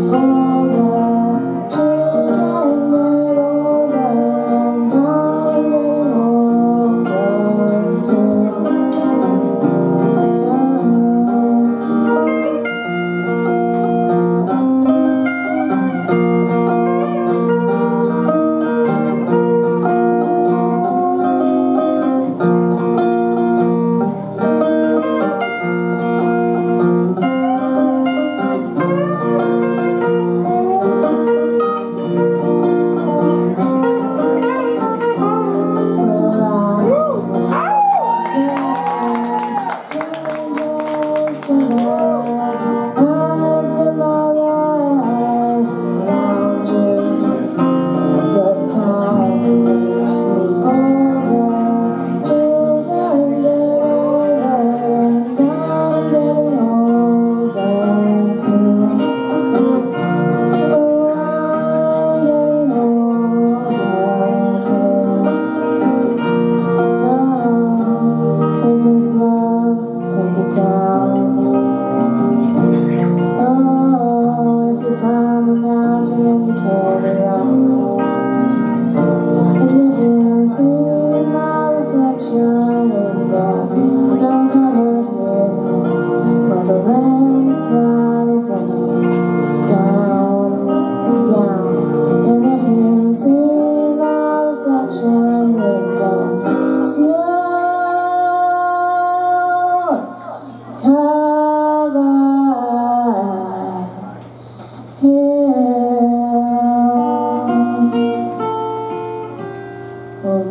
Oh. To and you told me wrong.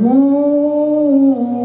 Ooh.